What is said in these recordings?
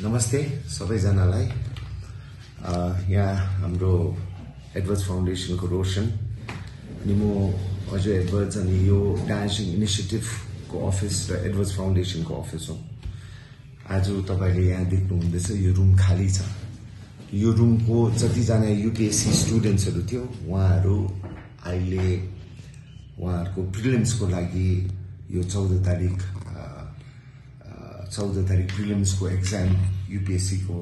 नमस्ते सबैजनालाई। यहाँ हाम्रो एडवर्ड्स फाउन्डेसनको रोशन। अनि म अजय एडवर्ड्स अनि यो डान्सिङ इनिसिएटिभको अफिस र एडवर्ड्स फाउन्डेसनको अफिस हो। आज तपाईँले यहाँ देख्नुहुँदैछ यो रुम खाली छ। यो रुमको जतिजना युपिएससी स्टुडेन्ट्सहरू थियो उहाँहरू अहिले उहाँहरूको प्रिलिम्सको लागि यो चौध तारिक चौध तारिक प्रिलिम्सको एक्जाम युपिएससीको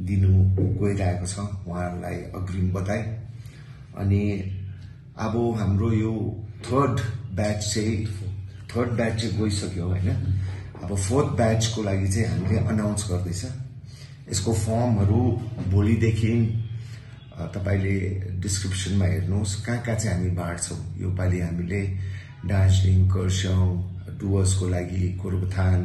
दिनु गइरहेको छ। उहाँहरूलाई अग्रिम बधाई। अनि अब हाम्रो यो थर्ड ब्याच चाहिँ थर्ड ब्याच चाहिँ गइसक्यो होइन। अब फोर्थ ब्याचको लागि चाहिँ हामीले अनाउन्स गर्दैछ। यसको फर्महरू भोलिदेखि तपाईँले डिस्क्रिप्सनमा हेर्नुहोस् कहाँ कहाँ चाहिँ हामी बाँड्छौँ। योपालि हामीले दार्जिलिङ कर्सियङ डुवर्सको लागि गोरुबथान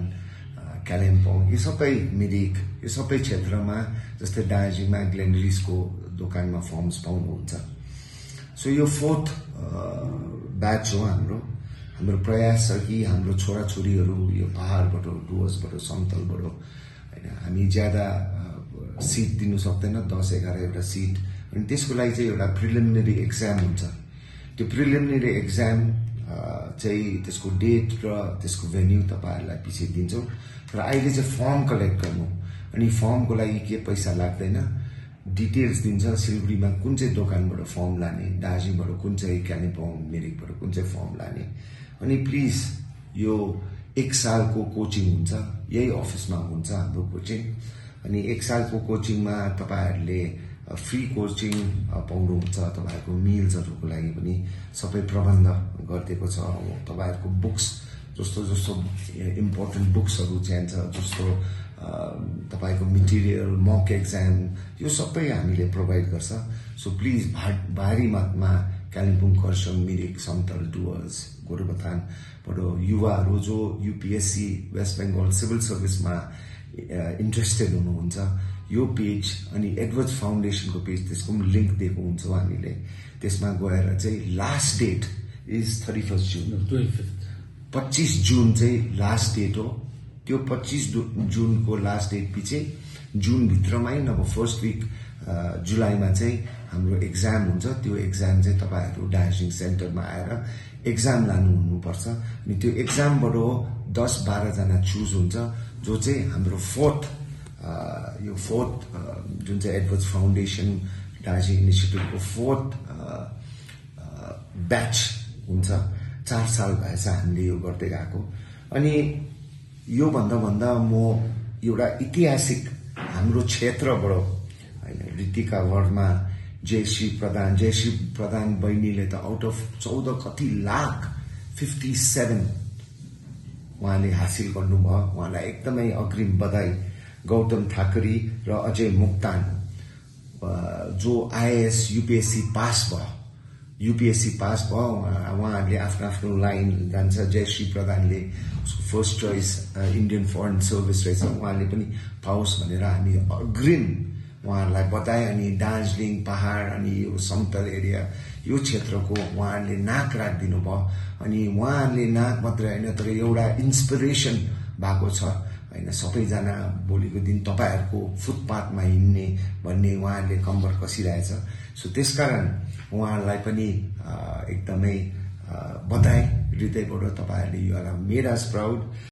कालिम्पोङ यो सबै मिरिक यो सबै क्षेत्रमा जस्तै दार्जिलिङमा ग्लेनरिसको दोकानमा फर्म्स पाउनुहुन्छ। सो यो फोर्थ ब्याच हो हाम्रो। हाम्रो प्रयास छ कि हाम्रो छोराछोरीहरू यो पहाडबाट डुवर्सबाट समतलबाट होइन हामी ज्यादा सिट दिनु सक्दैन दस एघार एउटा सिट। अनि त्यसको लागि चाहिँ एउटा प्रिलिमिनरी एक्जाम हुन्छ। त्यो प्रिलिमिनरी एक्जाम चाहिँ त्यसको डेट र त्यसको भेन्यू तपाईँहरूलाई पछि दिन्छौँ। र अहिले चाहिँ फर्म कलेक्ट गर्नु। अनि फर्मको लागि के पैसा लाग्दैन? डिटेल्स दिन्छ। सिलगढीमा कुन चाहिँ दोकानबाट फर्म लाने? दार्जिलिङबाट कुन चाहिँ कालिम्पोङ मिरिकबाट कुन चाहिँ फर्म लाने? अनि प्लिज यो एक सालको कोचिङ हुन्छ। यही अफिसमा हुन्छ हाम्रो कोचिङ अनि एक सालको कोचिङमा तपाईँहरूले फ्री कोचिङ पाउनुहुन्छ तपाईँहरूको मिल्सहरूको लागि पनि सबै प्रबन्ध गरिदिएको छ। तपाईँहरूको बुक्स जस्तो जस्तो इम्पोर्टेन्ट बुक्सहरू चाहिन्छ जस्तो तपाईँको मेटेरियल मक एक्जाम यो सबै हामीले प्रोभाइड गर्छ। सो प्लिज भा भारी मात्रामा कालिम्पोङ खरसाङ मिरिक समतल डुवर्स गोरुबथानबाट युवाहरू जो युपिएससी वेस्ट बेङ्गल सिभिल सर्भिसमा इन्ट्रेस्टेड हुनुहुन्छ। यो पेज अनि एडवर्ड्स फाउन्डेसनको पेज त्यसको पनि लिङ्क दिएको हुन्छौँ हामीले त्यसमा गएर चाहिँ last date is thirty first June पच्चिस जुन चाहिँ लास्ट डेट हो। त्यो पच्चिस जुनको लास्ट डेट पछि जुनभित्रमै नभए फर्स्ट विक जुलाईमा चाहिँ हाम्रो एक्जाम हुन्छ। त्यो एक्जाम चाहिँ तपाईँहरू दार्जिलिङ सेन्टरमा आएर एक्जाम लानु हुनुपर्छ। अनि त्यो एक्जामबाट दस बाह्रजना चुज हुन्छ। जो चाहिँ हाम्रो फोर्थ यो फोर्थ जुन चाहिँ एडवर्ड्स फाउन्डेसन दार्जिलिङ इनिसिएटिभको फोर्थ ब्याच हुन्छ। चार साल भएछ हामीले यो गर्दै गएको। अनि योभन्दा भन्दा म एउटा ऐतिहासिक हाम्रो क्षेत्रबाट होइन ऋतिका वर्मा जयश्री प्रधान जयश्री प्रधान बहिनीले त आउट अफ चौध कति लाख फिफ्टी सेभेन उहाँले हासिल गर्नुभयो। उहाँलाई एकदमै अग्रिम बधाई गौतम ठाकरी र अजय मुक्तान। जो आइएएस युपिएससी पास भयो युपिएससी पास भयो उहाँ- उहाँहरूले आफ्नो आफ्नो लाइन जान्छ। जयश्री प्रधानले उसको first choice Indian foreign service रहेछ। उहाँले पनि पाओस् भनेर हामी अग्रिम उहाँहरूलाई बताए अनि दार्जिलिङ पहाड अनि यो समतल एरिया यो क्षेत्रको उहाँहरूले नाक राखिदिनु भयो अनि उहाँहरूले नाक मात्रै होइन तर एउटा इन्सपिरेसन भएको छ। होइन सबैजना भोलिको दिन तपाईँहरूको फुटपाथमा हिँड्ने भन्ने उहाँहरूले कम्बर कसिरहेछ। सो त्यसकारण उहाँहरूलाई पनि एकदमै बधाई। हृदयबाट तपाईँहरूले यु अस प्राउड